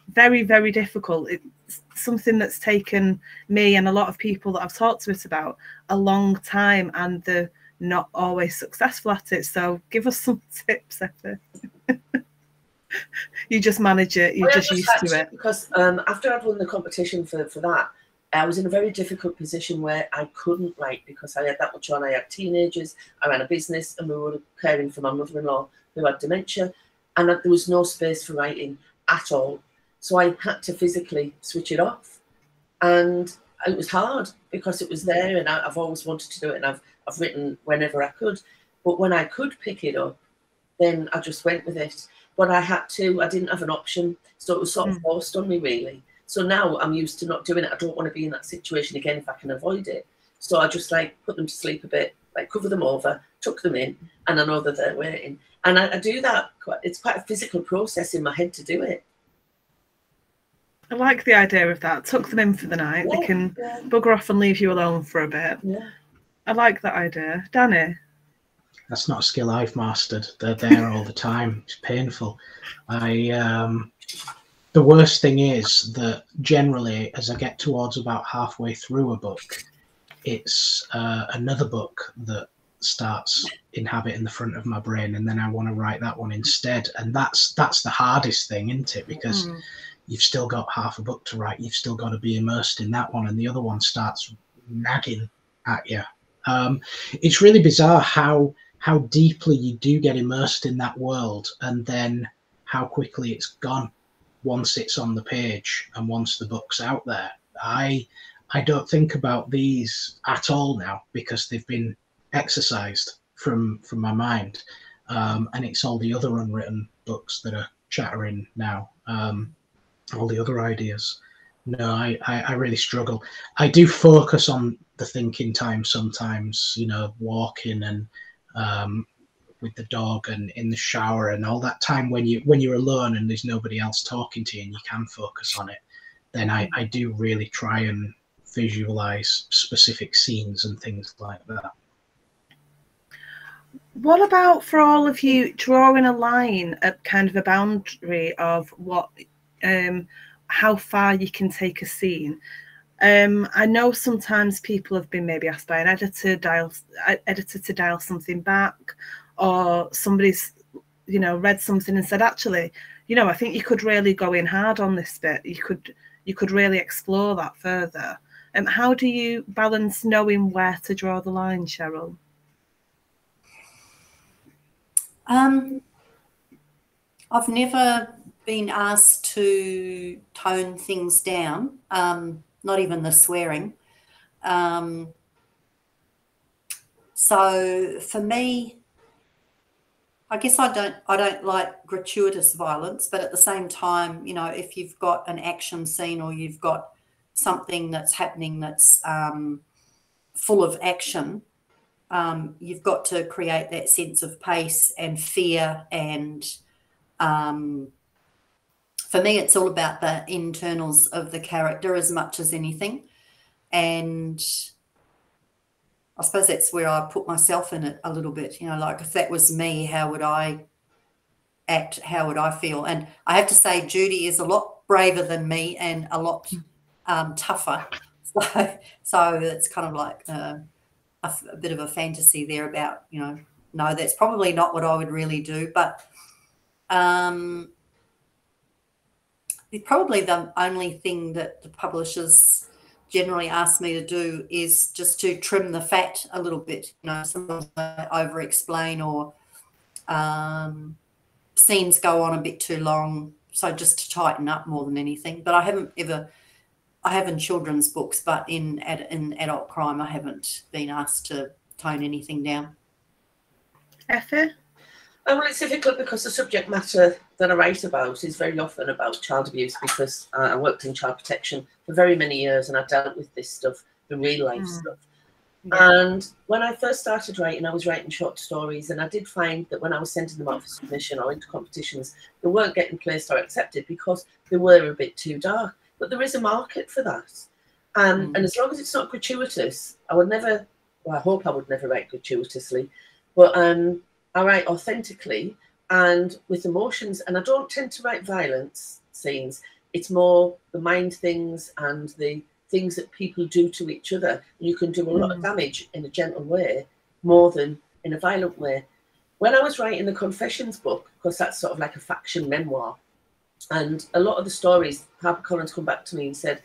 [SPEAKER 1] Very, very difficult. It's something that's taken me and a lot of people that I've talked to it about a long time and they're not always successful at it. So give us some tips, Effie. you just manage it, you're well, just used to it.
[SPEAKER 3] Because um, after I'd won the competition for, for that, I was in a very difficult position where I couldn't write because I had that much on. I had teenagers, I ran a business, and we were caring for my mother in law who had dementia, and there was no space for writing at all. So I had to physically switch it off. And it was hard because it was there, and I, have always wanted to do it, and I've, I've written whenever I could. But when I could pick it up, then I just went with it. But I had to, I didn't have an option. So it was sort of hmm. forced on me, really. So now I'm used to not doing it. I don't want to be in that situation again if I can avoid it. So I just like put them to sleep a bit, like cover them over, tuck them in, and I know that they're waiting. And I, I do that. Quite, it's quite a physical process in my head to do it.
[SPEAKER 1] I like the idea of that. Tuck them in for the night. Yeah, they can yeah. bugger off and leave you alone for a bit.
[SPEAKER 3] Yeah.
[SPEAKER 1] I like that idea. Danny?
[SPEAKER 4] That's not a skill I've mastered. They're there all the time. It's painful. I um the worst thing is that generally, as I get towards about halfway through a book, it's uh, another book that starts inhabiting the front of my brain and then I want to write that one instead. And that's that's the hardest thing, isn't it? Because mm. you've still got half a book to write, you've still got to be immersed in that one, and the other one starts nagging at you. Um, it's really bizarre how how deeply you do get immersed in that world and then how quickly it's gone once it's on the page and once the book's out there. I I don't think about these at all now because they've been exercised from from my mind, um, and it's all the other unwritten books that are chattering now. Um, all the other ideas. No, I, I, I really struggle. I do focus on the thinking time sometimes. You know, walking and um, with the dog and in the shower and all that time when you when you're alone and there's nobody else talking to you and you can focus on it then I, I do really try and visualize specific scenes and things like that.
[SPEAKER 1] What about for all of you drawing a line at kind of a boundary of what um how far you can take a scene? Um, I know sometimes people have been maybe asked by an editor dial editor to dial something back, or somebody's you know read something and said actually, you know, I think you could really go in hard on this bit. You could you could really explore that further. Um, how do you balance knowing where to draw the line, Sherryl?
[SPEAKER 2] Um, I've never been asked to tone things down, um, not even the swearing. Um, so for me, I guess I don't I don't like gratuitous violence, but at the same time, you know, if you've got an action scene or you've got something that's happening that's um, full of action, um, you've got to create that sense of pace and fear. And um, for me, it's all about the internals of the character as much as anything. And I suppose that's where I put myself in it a little bit. You know, like if that was me, how would I act? How would I feel? And I have to say, Judi is a lot braver than me and a lot um, tougher. So, so it's kind of like uh, a, a bit of a fantasy there about, you know, no, that's probably not what I would really do. But um, probably the only thing that the publishers generally ask me to do is just to trim the fat a little bit. You know, sometimes I over explain or um, scenes go on a bit too long. So just to tighten up more than anything. But I haven't ever, I have in children's books, but in in adult crime, I haven't been asked to tone anything down.
[SPEAKER 1] Effie?
[SPEAKER 3] well, it's difficult because the subject matter that I write about is very often about child abuse because uh, I worked in child protection for very many years and I dealt with this stuff, the real life mm. stuff. Yeah. And when I first started writing, I was writing short stories, and I did find that when I was sending them out for submission or into competitions, they weren't getting placed or accepted because they were a bit too dark. But there is a market for that. Um, mm. And as long as it's not gratuitous, I would never, well, I hope I would never write gratuitously, but um, I write authentically and with emotions. And I don't tend to write violence scenes. It's more the mind things and the things that people do to each other. You can do a lot of mm. damage in a gentle way more than in a violent way. When I was writing the Confessions book, because that's sort of like a faction memoir, and a lot of the stories, Harper Collins come back to me and said,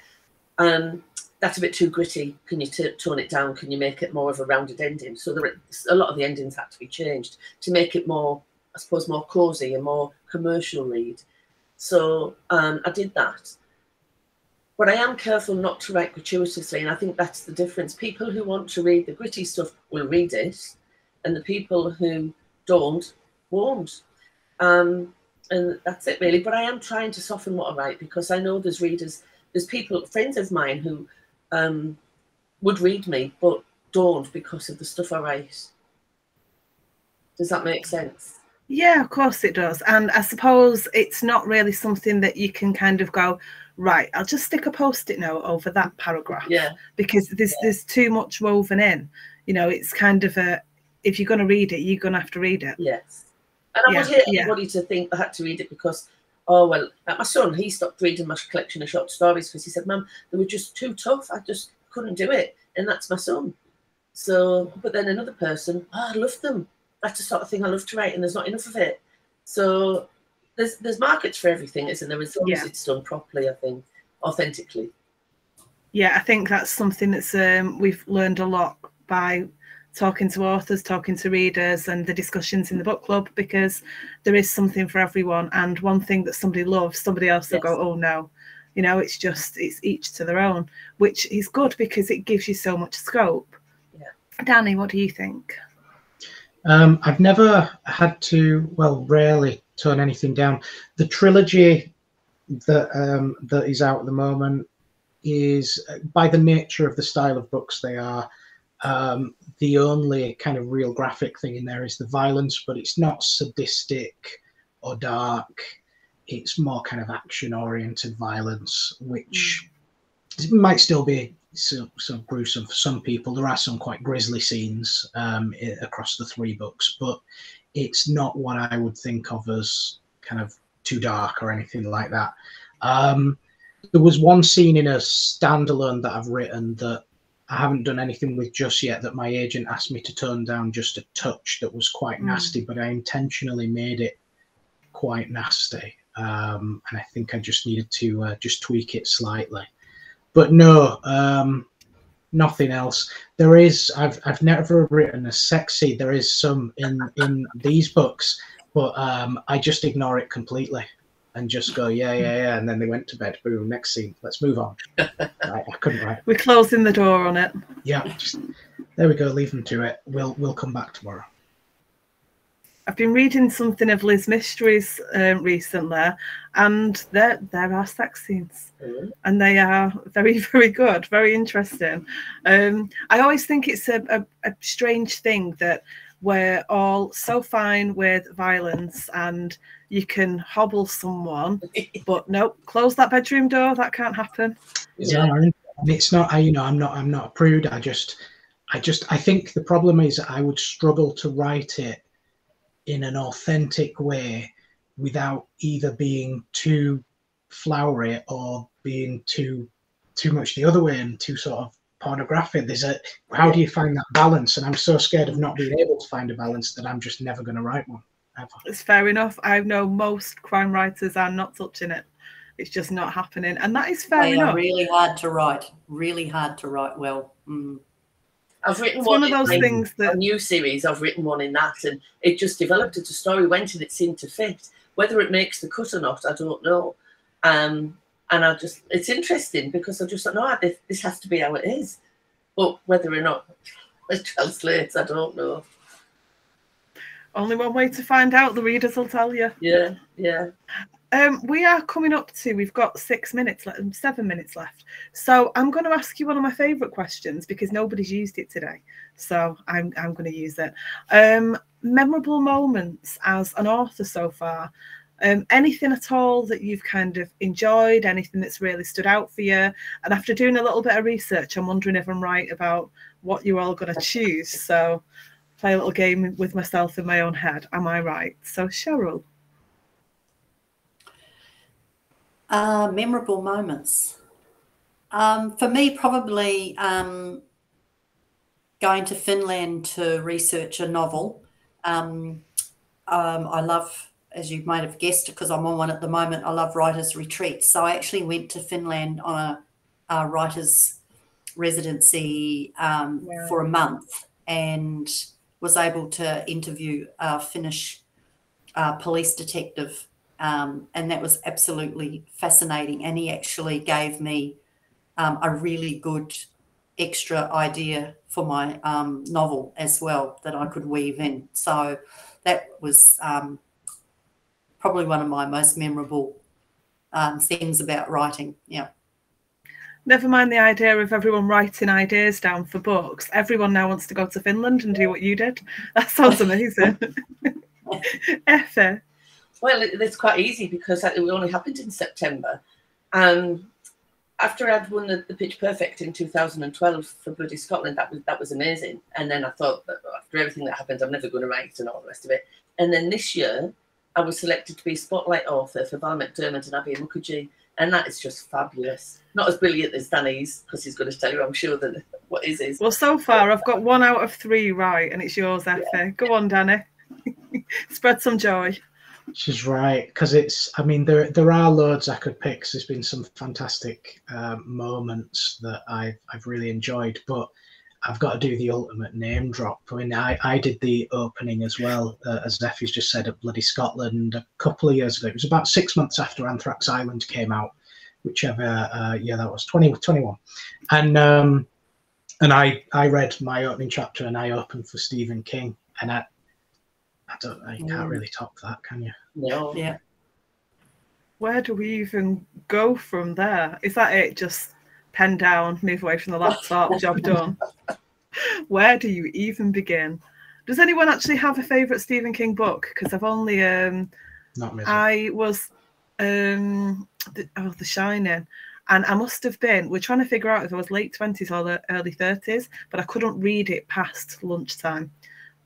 [SPEAKER 3] um, that's a bit too gritty. Can you t- tone it down? Can you make it more of a rounded ending? So there, a lot of the endings had to be changed to make it more, I suppose, more cozy and more commercial read. So um, I did that. But I am careful not to write gratuitously, and I think that's the difference. People who want to read the gritty stuff will read it, and the people who don't won't. Um, and that's it really. But I am trying to soften what I write because I know there's readers, there's people, friends of mine who um, would read me, but don't because of the stuff I write. Does that make sense?
[SPEAKER 1] Yeah, of course it does. And I suppose it's not really something that you can kind of go, right, I'll just stick a post-it note over that paragraph.
[SPEAKER 3] Yeah.
[SPEAKER 1] Because there's yeah. there's too much woven in. You know, it's kind of a if you're gonna read it, you're gonna have to read it.
[SPEAKER 3] Yes. And I yeah, would hate anybody yeah. to think I had to read it because oh well my son he stopped reading my collection of short stories because he said mum they were just too tough i just couldn't do it and that's my son So, but then another person, oh, I love them. That's the sort of thing I love to write, and there's not enough of it. So there's there's markets for everything, isn't there? As long
[SPEAKER 1] Yeah.
[SPEAKER 3] as it's done properly, I think, authentically.
[SPEAKER 1] Yeah, I think that's something that's um, we've learned a lot by talking to authors, talking to readers, and the discussions in the book club because there is something for everyone. And one thing that somebody loves, somebody else will go, "Oh no," you know. It's just it's each to their own, which is good because it gives you so much scope.
[SPEAKER 3] Yeah.
[SPEAKER 1] Danny, what do you think?
[SPEAKER 4] Um, I've never had to, well, rarely turn anything down. The trilogy that um, that is out at the moment is, uh, by the nature of the style of books they are, um, the only kind of real graphic thing in there is the violence, but it's not sadistic or dark. It's more kind of action-oriented violence, which might still be so, so gruesome for some people. There are some quite grisly scenes um, across the three books, but it's not what I would think of as kind of too dark or anything like that. Um, there was one scene in a standalone that I've written that I haven't done anything with just yet that my agent asked me to turn down just a touch that was quite
[SPEAKER 1] Mm.
[SPEAKER 4] nasty, but I intentionally made it quite nasty. Um, and I think I just needed to uh, just tweak it slightly. But no, um, nothing else. There is I've I've never written a sexy. There is some in in these books, but um, I just ignore it completely and just go yeah yeah yeah, and then they went to bed. Boom, next scene. Let's move on. right, I couldn't write.
[SPEAKER 1] We're closing the door on it.
[SPEAKER 4] Yeah, just there we go. Leave them to it. We'll we'll come back tomorrow.
[SPEAKER 1] I've been reading something of Liz Mistry's um, recently, and there there are sex scenes,
[SPEAKER 3] Mm.
[SPEAKER 1] and they are very very good, very interesting. Um, I always think it's a, a, a strange thing that we're all so fine with violence, and you can hobble someone, but nope, close that bedroom door. That can't happen.
[SPEAKER 3] Yeah.
[SPEAKER 4] bizarre. And it's not. I you know I'm not. I'm not a prude. I just. I just. I think the problem is I would struggle to write it in an authentic way without either being too flowery or being too too much the other way and too sort of pornographic. There's a how do you find that balance? And I'm so scared of not being able to find a balance that I'm just never going to write one ever.
[SPEAKER 1] It's fair enough. I know most crime writers are not touching it. It's just not happening, and that is fair
[SPEAKER 2] They
[SPEAKER 1] enough.
[SPEAKER 2] are really hard to write. Really hard to write well. Mm.
[SPEAKER 3] I've written
[SPEAKER 1] It's one of
[SPEAKER 3] in
[SPEAKER 1] those things
[SPEAKER 3] a
[SPEAKER 1] that
[SPEAKER 3] new series. I've written one in that, and it just developed into a story. Went and it seemed to fit. Whether it makes the cut or not, I don't know. Um, and I just, it's interesting because I just thought, no, this, this has to be how it is. But whether or not it translates, I don't know.
[SPEAKER 1] only one way to find out. The readers will tell you.
[SPEAKER 3] Yeah, yeah.
[SPEAKER 1] Um, we are coming up to. We've got six minutes left, seven minutes left. So I'm going to ask you one of my favourite questions because nobody's used it today. So I'm I'm going to use it. Um, memorable moments as an author so far. Um, anything at all that you've kind of enjoyed? Anything that's really stood out for you? And after doing a little bit of research, I'm wondering if I'm right about what you're all going to choose. So play a little game with myself in my own head. Am I right? So Sherryl.
[SPEAKER 2] Uh, memorable moments. Um, for me, probably um, going to Finland to research a novel. Um, um, I love, as you might have guessed, because I'm on one at the moment, I love writers' retreats. So I actually went to Finland on a, a writer's residency um,
[SPEAKER 1] Wow.
[SPEAKER 2] for a month and was able to interview a Finnish uh, police detective um, and that was absolutely fascinating. And he actually gave me um, a really good extra idea for my um, novel as well that I could weave in. So that was um, probably one of my most memorable um, things about writing. Yeah.
[SPEAKER 1] Never mind the idea of everyone writing ideas down for books. Everyone now wants to go to Finland and do what you did. That sounds amazing. Effie.
[SPEAKER 3] Well, it's quite easy because it only happened in September. Um, after I'd won the, the Pitch Perfect in 2012 for Bloody Scotland, that was that was amazing. And then I thought that after everything that happened, I'm never going to write and all the rest of it. And then this year, I was selected to be spotlight author for Val McDermid and Abir Mukherjee, and that is just fabulous. Not as brilliant as Danny's because he's going to tell you, I'm sure, that what is his?
[SPEAKER 1] Well, so far I've got one out of three right, and it's yours, Effie. Yeah. Go on, Danny. Spread some joy.
[SPEAKER 4] She's right because it's. I mean, there there are loads I could pick. There's been some fantastic uh, moments that I've I've really enjoyed, but I've got to do the ultimate name drop. I mean, I, I did the opening as well, uh, as Effie's just said, at Bloody Scotland a couple of years ago. It was about six months after Anthrax Island came out, whichever uh, year that was, 20, 21. And um, and I I read my opening chapter and I opened for Stephen King, and I I don't you can't mm. really top that, can you?
[SPEAKER 3] No.
[SPEAKER 2] Yeah.
[SPEAKER 1] Where do we even go from there? Is that it? Just pen down, move away from the laptop, job done. Where do you even begin? Does anyone actually have a favourite Stephen King book? Because I've only um
[SPEAKER 4] not me.
[SPEAKER 1] I was um the, oh The Shining. And I must have been, we're trying to figure out if I was late 20s or early 30s, but I couldn't read it past lunchtime.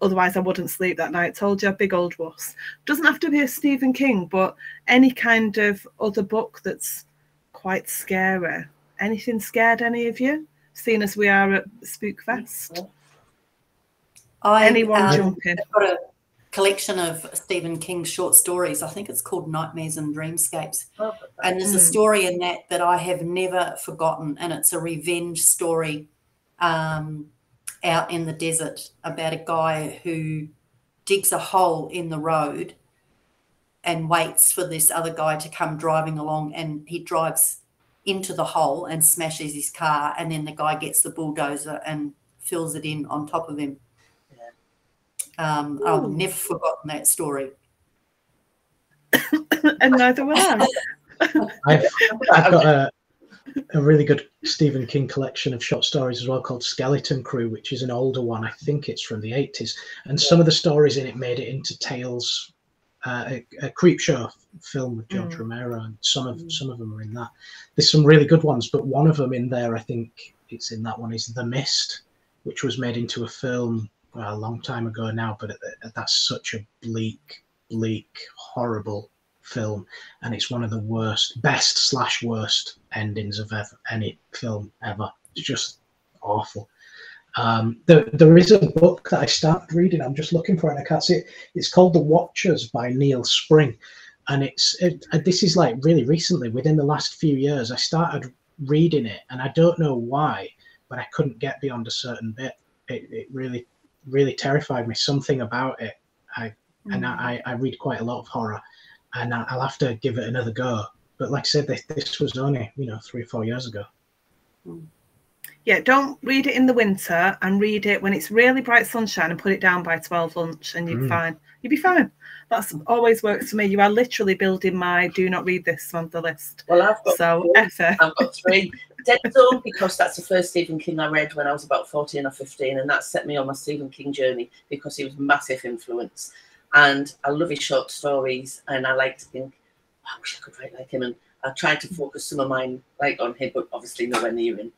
[SPEAKER 1] Otherwise, I wouldn't sleep that night. Told you, a big old wuss. Doesn't have to be a Stephen King, but any kind of other book that's quite scary anything scared any of you? Seeing as we are at Spookfest.
[SPEAKER 2] I,
[SPEAKER 1] Anyone um, jumping?
[SPEAKER 2] I've got a collection of Stephen King short stories. I think it's called Nightmares and Dreamscapes. Oh, and there's mm. a hmm. story in that that I have never forgotten, and it's a revenge story um, out in the desert about a guy who digs a hole in the road and waits for this other guy to come driving along, and he drives into the hole and smashes his car, and then the guy gets the bulldozer and fills it in on top of him. Yeah. Um, I've never forgotten that story.
[SPEAKER 1] and neither will I.
[SPEAKER 4] I've, I've got a, a really good Stephen King collection of short stories as well called Skeleton Crew, which is an older one. I think it's from the 80s. And some of the stories in it made it into tales uh, a, a Creepshow film with George mm. Romero, and some of mm. some of them are in that. There's some really good ones, but one of them in there, I think it's in that one, is The Mist, which was made into a film well, a long time ago now, but that's such a bleak, bleak, horrible film, and it's one of the worst, best slash worst endings of ever, any film ever. It's just awful. Um, there, there is a book that I started reading. I'm just looking for it. I can't see it. It's called The Watchers by Neil Spring, and it's it, this is like really recently, within the last few years, I started reading it, and I don't know why, but I couldn't get beyond a certain bit. It, it really, really terrified me. Something about it. I mm. and I, I read quite a lot of horror, and I'll have to give it another go. But like I said, this, this was only you know three or four years ago.
[SPEAKER 1] Mm yeah, don't read it in the winter and read it when it's really bright sunshine and put it down by 12 lunch and you'll be mm. fine. You'll be fine. That's always works for me. You are literally building my do not read this on the list.
[SPEAKER 3] Well, I've got
[SPEAKER 1] so
[SPEAKER 3] I've got three. Dead Zone because that's the first Stephen King I read when I was about 14 or 15, and that set me on my Stephen King journey because he was massive influence. And I love his short stories, and I like to think, oh, I wish I could write like him. And I tried to focus some of mine like on him, but obviously nowhere near him.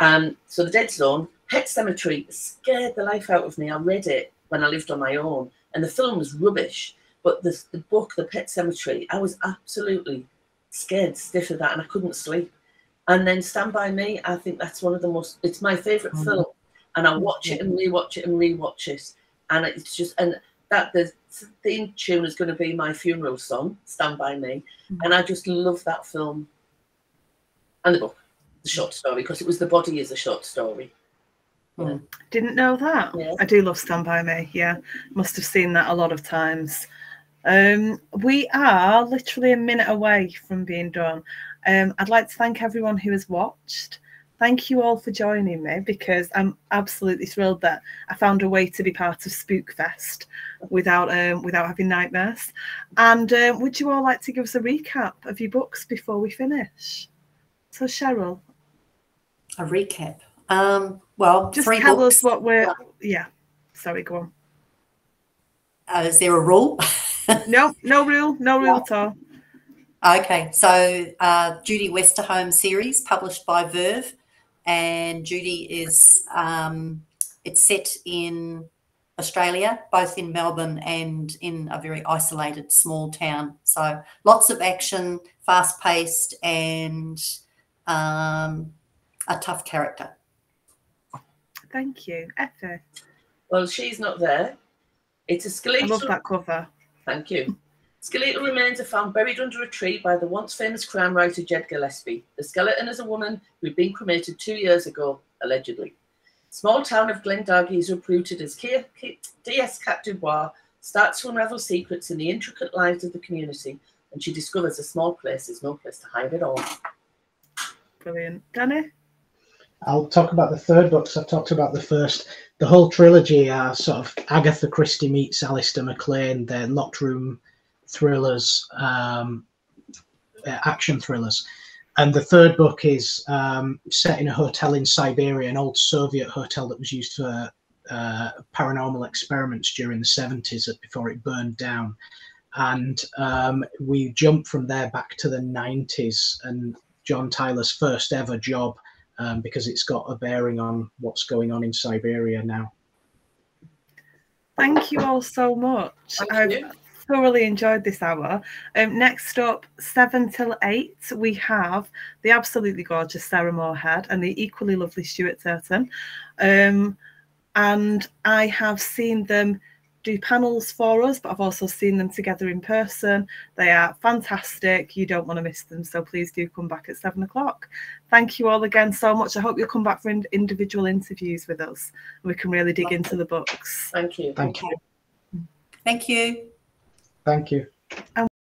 [SPEAKER 3] Um, so the Dead Zone, Pet Sematary scared the life out of me. I read it when I lived on my own, and the film was rubbish. But the, the book, The Pet Sematary, I was absolutely scared stiff of that, and I couldn't sleep. And then Stand By Me, I think that's one of the most, it's my favorite mm-hmm. film. And I watch it and rewatch it and rewatch it. And it's just, and that the theme tune is going to be my funeral song, Stand By Me. Mm-hmm. And I just love that film and the book the short story because it was the body is a short story.
[SPEAKER 1] Yeah. Didn't know that. Yeah. I do love Stand By Me. Yeah, must have seen that a lot of times. Um, we are literally a minute away from being done. Um, I'd like to thank everyone who has watched. Thank you all for joining me because I'm absolutely thrilled that I found a way to be part of Spookfest without um, without having nightmares. And uh, would you all like to give us a recap of your books before we finish? So Sherryl,
[SPEAKER 2] a recap. Um, well,
[SPEAKER 1] just tell books. us what we're. Yeah, sorry, go on.
[SPEAKER 2] Uh, is there a rule?
[SPEAKER 1] no, no rule, no rule at all.
[SPEAKER 2] Okay, so uh, Judi Westerholme series published by Verve, and Judi is um, it's set in Australia, both in Melbourne and in a very isolated small town. So lots of action, fast paced, and um, a tough character.
[SPEAKER 1] Thank you, Effie.
[SPEAKER 3] Well, she's not there. It's a skeletal.
[SPEAKER 1] love that cover.
[SPEAKER 3] Thank you. Skeletal remains are found buried under a tree by the once famous crime writer Jed Gillespie. The skeleton is a woman who'd been cremated two years ago, allegedly. Small town of Glendargy is uprooted as Kia- Ki- DS Cat Dubois starts to unravel secrets in the intricate lives of the community, and she discovers a small place is no place to hide it all.
[SPEAKER 1] Brilliant. Danny?
[SPEAKER 4] I'll talk about the third book. So I've talked about the first. The whole trilogy are sort of Agatha Christie meets Alistair MacLean. They're locked room thrillers, um, uh, action thrillers. And the third book is um, set in a hotel in Siberia, an old Soviet hotel that was used for uh, paranormal experiments during the 70s before it burned down. And um, we jump from there back to the 90s and John Tyler's first ever job um, because it's got a bearing on what's going on in Siberia now.
[SPEAKER 1] Thank you all so much.
[SPEAKER 3] Thank
[SPEAKER 1] I've thoroughly enjoyed this hour. Um, next up, seven till eight, we have the absolutely gorgeous Sarah Moorhead and the equally lovely Stuart Turton. Um, and I have seen them do panels for us, but I've also seen them together in person. They are fantastic. You don't want to miss them. So please do come back at seven o'clock. Thank you all again so much. I hope you'll come back for in- individual interviews with us. We can really dig into the books.
[SPEAKER 3] Thank you.
[SPEAKER 4] Thank you.
[SPEAKER 2] Thank you.
[SPEAKER 4] Thank you.